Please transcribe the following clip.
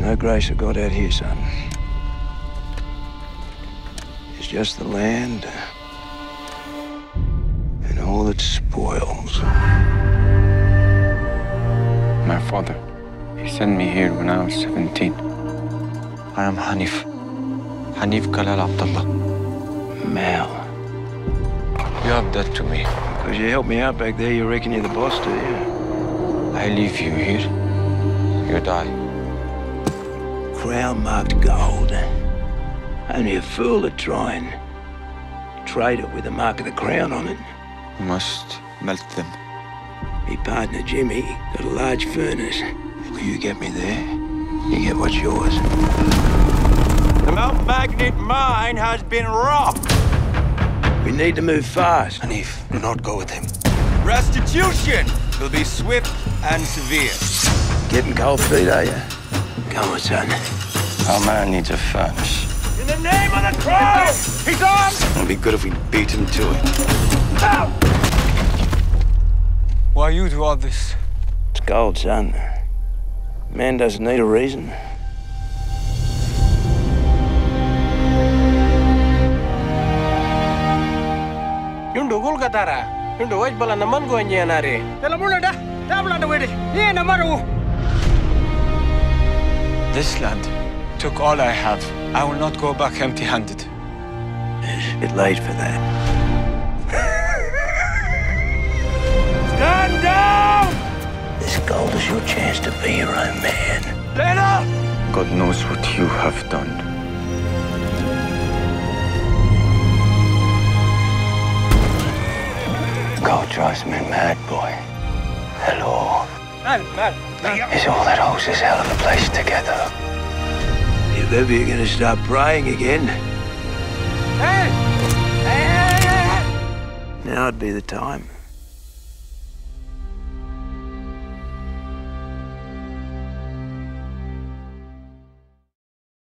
no grace of God out here, son. It's just the land and all its spoils. My father, he sent me here when I was 17. I am Hanif. Hanif Kalal Abdullah. Mal. You have that to me. Because you helped me out back there, you reckon you're the boss, do you? I leave you here. You die. Crown marked gold. Only a fool would try and trade it with the mark of the crown on it. You must melt them. Me partner Jimmy got a large furnace. Will you get me there? You get what's yours. The Mount Magnet mine has been robbed. We need to move fast. Hanif, do not go with him. Restitution will be swift and severe. Getting cold feet, are you? Come on, son. Our man needs a furnace. In the name of the crown! He's on! It'll be good if we beat him to it. Why you do all this? It's gold, son. Man doesn't need a reason. Yundu gul katara. Yundu waj bala naman go nyenare. Tela mula dah. Tabla da wedi. Ye namaru. This land took all I have. I will not go back empty-handed. It's a bit late for that. Stand down! This gold is your chance to be your own man. Stand up! God knows what you have done. Gold drives me mad, boy. Hello. Mal, mal. Is all that holds this hell of a place together. If ever you're gonna start praying again, Hey! Hey, hey, hey, hey! now'd be the time.